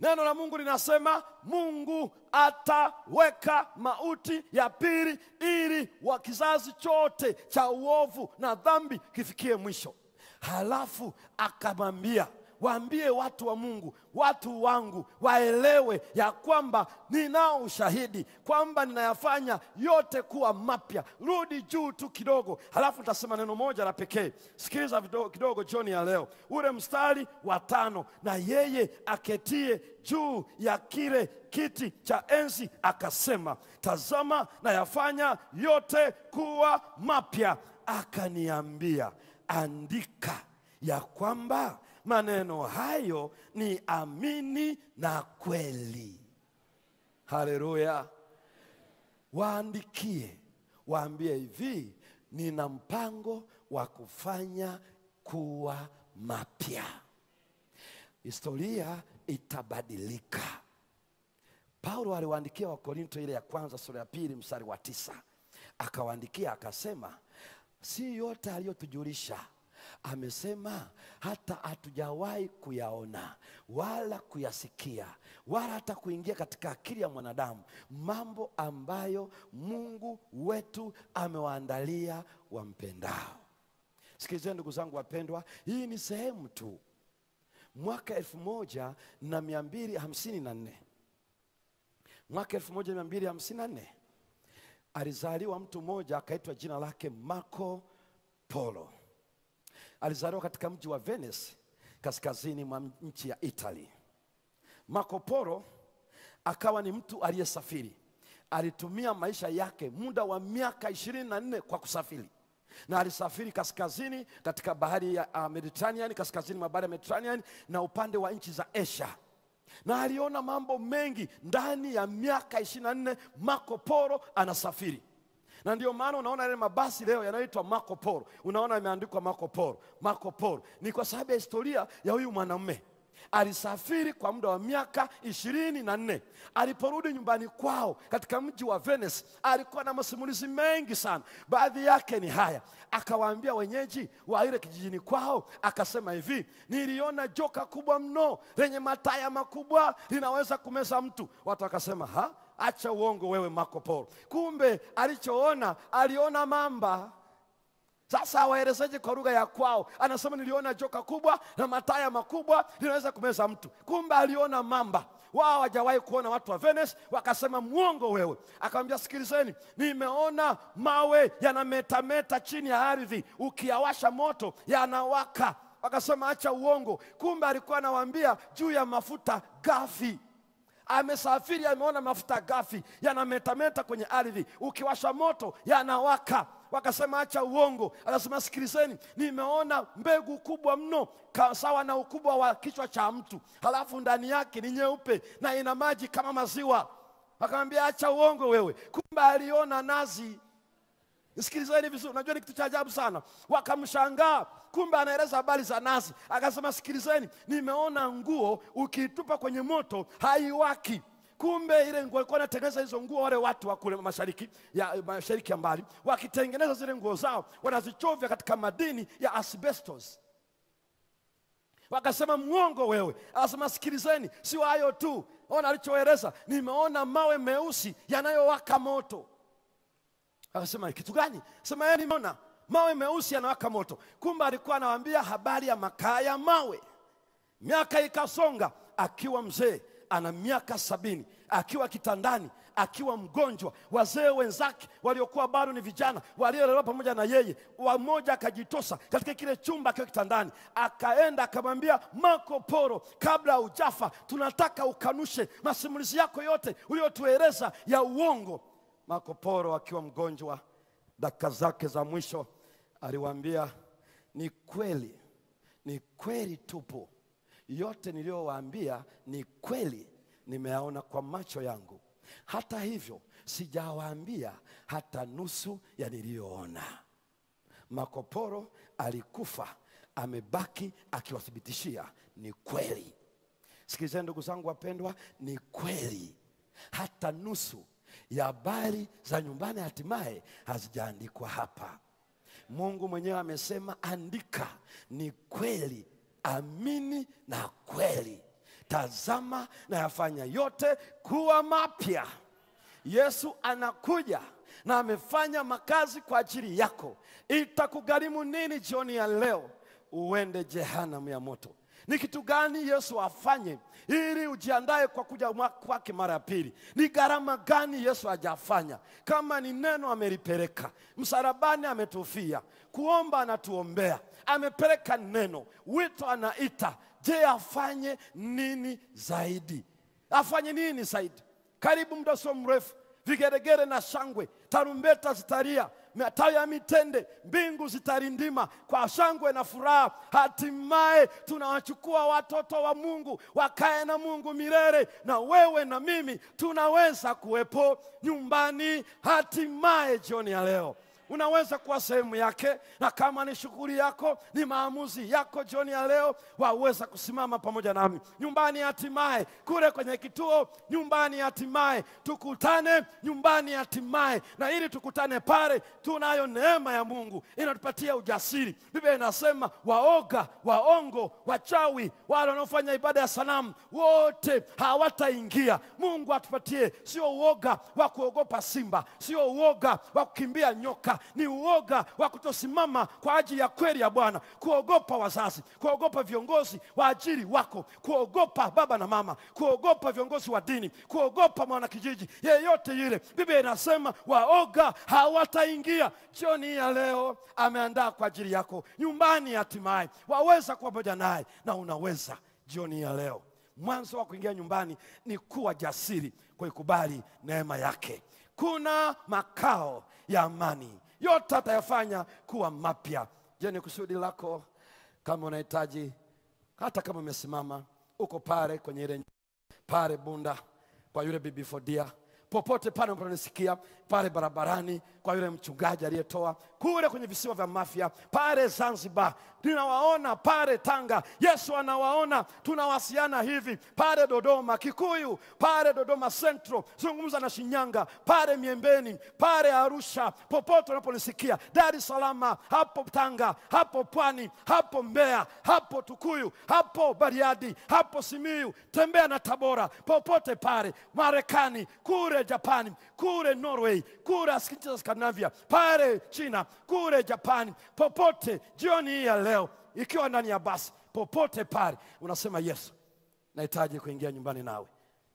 Neno la Mungu linasema Mungu ataweka mauti ya pili ili wa kizazi chote cha uovu na dhambi kifikie mwisho. Halafu akamwambia waambie watu wa Mungu, watu wangu waelewe ya kwamba ninao ushahidi kwamba ninayafanya yote kuwa mapya. Rudi juu tu kidogo, halafu nitasema neno moja la pekee. Sikiliza kidogo jioni ya leo, ule mstari wa tano, na yeye aketie juu ya kile kiti cha enzi akasema, tazama nayafanya yote kuwa mapya. Akaniambia, andika ya kwamba maneno hayo ni amini na kweli. Haleluya! Waandikie, waambie hivi, nina mpango wa kufanya kuwa mapya. Historia itabadilika. Paulo aliwaandikia Wakorinto ile ya kwanza sura ya pili mstari wa tisa akawaandikia akasema, si yote aliyotujulisha amesema hata hatujawahi kuyaona wala kuyasikia wala hata kuingia katika akili ya mwanadamu mambo ambayo Mungu wetu amewaandalia wampendao. Sikilizeni ndugu zangu wapendwa, hii ni sehemu tu. Mwaka elfu moja na mia mbili hamsini na nne mwaka elfu moja mia mbili hamsini na nne alizaliwa mtu mmoja akaitwa jina lake Marco Polo. Alizaliwa katika mji wa Venice kaskazini mwa nchi ya Italy. Marco Polo akawa ni mtu aliyesafiri. Alitumia maisha yake muda wa miaka ishirini na nne kwa kusafiri, na alisafiri kaskazini katika bahari ya uh, Mediterranean, kaskazini mwa bahari ya Mediterranean na upande wa nchi za Asia na aliona mambo mengi ndani ya miaka ishirini na nne Marco Polo anasafiri na ndio maana unaona yale mabasi leo yanayoitwa Marco Polo, unaona yameandikwa Marco Polo. Marco Polo ni kwa sababu ya historia ya huyu mwanamume. Alisafiri kwa muda wa miaka ishirini na nne. Aliporudi nyumbani kwao katika mji wa Venice, alikuwa na masimulizi mengi sana. Baadhi yake ni haya, akawaambia wenyeji wa ile kijijini kwao, akasema hivi, niliona joka kubwa mno lenye mataya makubwa linaweza kumeza mtu. Watu wakasema ha Acha uongo wewe Marco Polo. Kumbe alichoona aliona mamba. Sasa awaelezeje kwa lugha ya kwao? Anasema niliona joka kubwa na mataya makubwa linaweza kumeza mtu. Kumbe aliona mamba. Wao hawajawahi kuona watu wa Venice, wakasema mwongo wewe. Akamwambia sikilizeni, nimeona mawe yanametameta chini ya ardhi, ukiyawasha moto yanawaka wakasema acha uongo. Kumbe alikuwa anawaambia juu ya mafuta ghafi. Amesafiri, ameona mafuta gafi yanametameta kwenye ardhi, ukiwasha moto yanawaka. Wakasema acha uongo. Akasema sikilizeni, nimeona mbegu kubwa mno sawa na ukubwa wa kichwa cha mtu, halafu ndani yake ni nyeupe na ina maji kama maziwa. Akamwambia acha uongo wewe. Kumbe aliona nazi Sikilizeni vizuri, unajua ni kitu cha ajabu sana. Wakamshangaa, kumbe anaeleza habari za nazi. Akasema, sikilizeni, nimeona nguo ukiitupa kwenye moto haiwaki. Kumbe ile nguo alikuwa anatengeneza hizo nguo, wale watu wa kule mashariki ya, mashariki ya mbali wakitengeneza zile nguo zao wanazichovya katika madini ya asbestos. Wakasema mwongo wewe. Akasema sikilizeni, sio hayo tu, ona alichoeleza, nimeona mawe meusi yanayowaka moto. Akasema kitu gani? Sema yeye nimeona mawe meusi yanawaka moto. Kumbe alikuwa anawaambia habari ya makaa ya mawe. Miaka ikasonga, akiwa mzee ana miaka sabini, akiwa kitandani, akiwa mgonjwa. Wazee wenzake waliokuwa bado ni vijana waliolelewa pamoja na yeye, wamoja akajitosa katika kile chumba akiwa kitandani, akaenda akamwambia Marco Polo, kabla ujafa tunataka ukanushe masimulizi yako yote uliyotueleza ya uongo. Marco Polo akiwa mgonjwa, dakika zake za mwisho, aliwaambia ni kweli, ni kweli tupu, yote niliyowaambia ni kweli, nimeyaona kwa macho yangu. Hata hivyo sijawaambia hata nusu ya niliyoona. Marco Polo alikufa, amebaki akiwathibitishia ni kweli. Sikilizeni ndugu zangu wapendwa, ni kweli, hata nusu ya habari za nyumbani hatimaye hazijaandikwa hapa. Mungu mwenyewe amesema andika, ni kweli, amini na kweli. Tazama na yafanya yote kuwa mapya. Yesu anakuja na amefanya makazi kwa ajili yako. Itakugharimu nini jioni ya leo uende jehanamu ya moto? Ni kitu gani Yesu afanye ili ujiandae kwa kuja kwake mara ya pili? Ni gharama gani Yesu hajafanya? Kama ni neno amelipeleka, msalabani ametufia, kuomba anatuombea, amepeleka neno, wito anaita. Je, afanye nini zaidi? Afanye nini zaidi? Karibu muda sio mrefu, vigeregere na shangwe, tarumbeta zitalia, matawi ya mitende, mbingu zitarindima kwa shangwe na furaha. Hatimaye tunawachukua watoto wa Mungu wakae na Mungu milele, na wewe na mimi tunaweza kuwepo nyumbani hatimaye. Jioni ya leo unaweza kuwa sehemu yake, na kama ni shughuli yako, ni maamuzi yako, jioni ya leo waweza kusimama pamoja nami nyumbani hatimaye, kule kwenye kituo nyumbani hatimaye, tukutane nyumbani hatimaye. Na ili tukutane pale, tunayo neema ya Mungu inatupatia ujasiri. Biblia inasema waoga, waongo, wachawi, wale wanaofanya ibada ya sanamu, wote hawataingia. Mungu atupatie sio uoga wa kuogopa simba, sio uoga wa kukimbia nyoka, ni uoga wa kutosimama kwa ajili ya kweli ya Bwana, kuogopa wazazi, kuogopa viongozi wa ajili wako, kuogopa baba na mama, kuogopa viongozi wa dini, kuogopa mwanakijiji yeyote yule. Biblia inasema waoga hawataingia. Jioni ya leo ameandaa kwa ajili yako nyumbani, hatimaye waweza kuwa pamoja naye, na unaweza jioni ya leo mwanzo wa kuingia nyumbani ni kuwa jasiri kuikubali neema yake. Kuna makao ya amani, yote atayafanya kuwa mapya. Je, ni kusudi lako? Kama unahitaji, hata kama umesimama uko pale kwenye ile pale Bunda kwa yule bibi Fodia, popote pale unaponisikia, pale barabarani kwa yule mchungaji aliyetoa kule kwenye visiwa vya Mafia, pale Zanzibar, ninawaona pale Tanga, Yesu anawaona, tunawasiana hivi. Pale Dodoma, Kikuyu pale Dodoma Central, zungumza na Shinyanga. Pale Miembeni, pale Arusha, popote unaponisikia, Dar es Salaam, hapo Tanga, hapo Pwani, hapo Mbeya, hapo Tukuyu, hapo Bariadi, hapo Simiyu, tembea na Tabora, popote pale, Marekani, kule Japani, kule Norway, kule nchi za Skandinavia, pale China, kule Japani, popote jioni hii ya leo, ikiwa ndani ya basi, popote pale, unasema Yesu, nahitaji kuingia nyumbani nawe.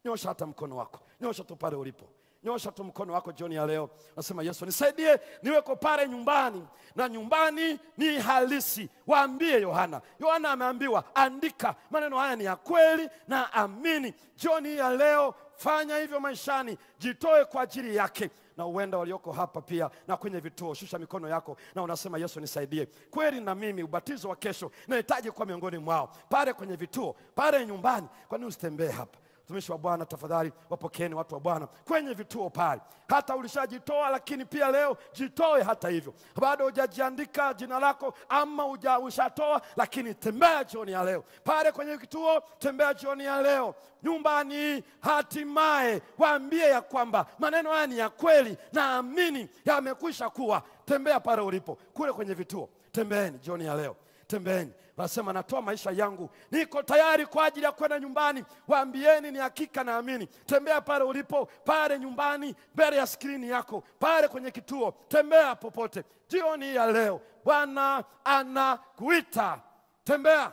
Nyosha hata mkono wako, nyosha tu pale ulipo, nyosha tu mkono wako jioni ya leo, nasema Yesu nisaidie, niweko pale nyumbani, na nyumbani ni halisi. Waambie Yohana. Yohana ameambiwa andika maneno haya ni ya kweli na amini. Jioni ya leo fanya hivyo maishani, jitoe kwa ajili yake na uenda walioko hapa pia na kwenye vituo, shusha mikono yako na unasema Yesu nisaidie kweli, na mimi ubatizo wa kesho nahitaji kuwa miongoni mwao, pale kwenye vituo, pale nyumbani. Kwa nini usitembee hapa? Mtumishi wa Bwana, tafadhali wapokeeni watu wa Bwana kwenye vituo pale. Hata ulishajitoa, lakini pia leo jitoe. Hata hivyo bado hujajiandika jina lako ama uja ushatoa, lakini tembea jioni ya leo pale kwenye kituo, tembea jioni ya leo nyumbani. Hatimaye waambie ya kwamba maneno haya ni ya kweli naamini yamekwisha kuwa. Tembea pale ulipo, kule kwenye vituo, tembeeni jioni ya leo tembeeni. Nasema natoa maisha yangu, niko tayari kwa ajili ya kwenda nyumbani. Waambieni ni hakika naamini. Tembea pale ulipo, pale nyumbani, mbele ya skrini yako, pale kwenye kituo, tembea popote. Jioni ya leo Bwana anakuita, tembea.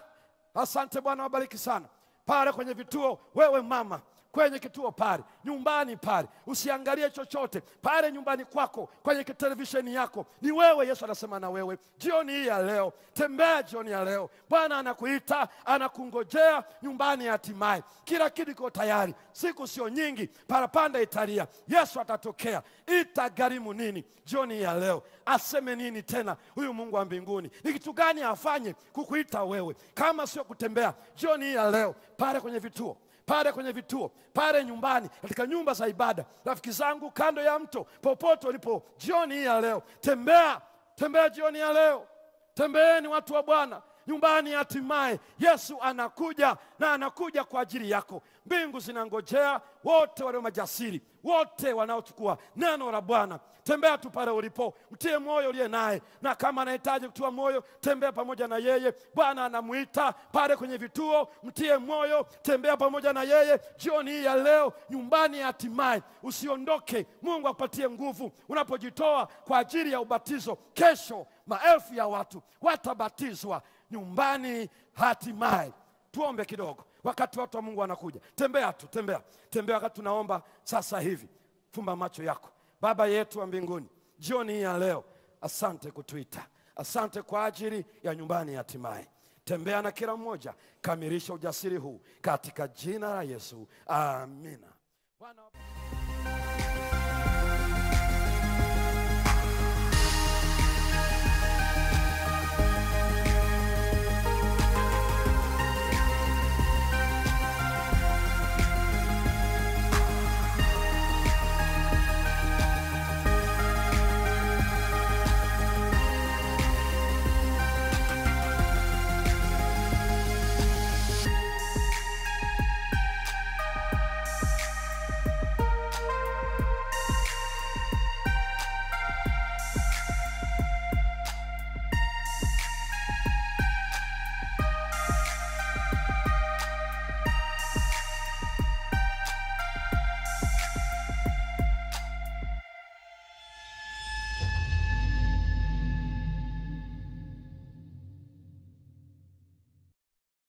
Asante Bwana, wabariki sana pale kwenye vituo. Wewe mama kwenye kituo pale, nyumbani pale, usiangalie chochote pale nyumbani kwako, kwenye televisheni yako, ni wewe. Yesu anasema na wewe jioni hii ya leo, tembea jioni ya leo. Bwana anakuita, anakungojea nyumbani. Hatimaye kila kitu kiko tayari, siku sio nyingi, parapanda italia, Yesu atatokea. Itagharimu nini jioni hii ya leo? Aseme nini tena huyu Mungu wa mbinguni? Ni kitu gani afanye kukuita wewe kama sio kutembea jioni hii ya leo pale kwenye vituo pale kwenye vituo pale nyumbani, katika nyumba za ibada, rafiki zangu, kando ya mto, popote ulipo, jioni hii ya leo, tembea tembea. Jioni ya leo, tembeeni watu wa Bwana nyumbani. Hatimaye Yesu anakuja na anakuja kwa ajili yako. Mbingu zinangojea wote walio majasiri, wote wanaochukua neno la Bwana. Tembea tu pale ulipo, mtie moyo uliye naye, na kama anahitaji kutua moyo, tembea pamoja na yeye. Bwana anamwita pale kwenye vituo, mtie moyo, tembea pamoja na yeye jioni hii ya leo nyumbani. Hatimaye usiondoke, Mungu akupatie nguvu unapojitoa kwa ajili ya ubatizo. Kesho maelfu ya watu watabatizwa nyumbani. Hatimaye tuombe kidogo, wakati watu wa Mungu wanakuja. Tembea tu, tembea tembea, wakati tunaomba sasa hivi. Fumba macho yako. Baba yetu wa mbinguni, jioni hii ya leo, asante kutuita, asante kwa ajili ya nyumbani. Hatimaye tembea na kila mmoja, kamilisha ujasiri huu katika jina la Yesu, amina. Bwana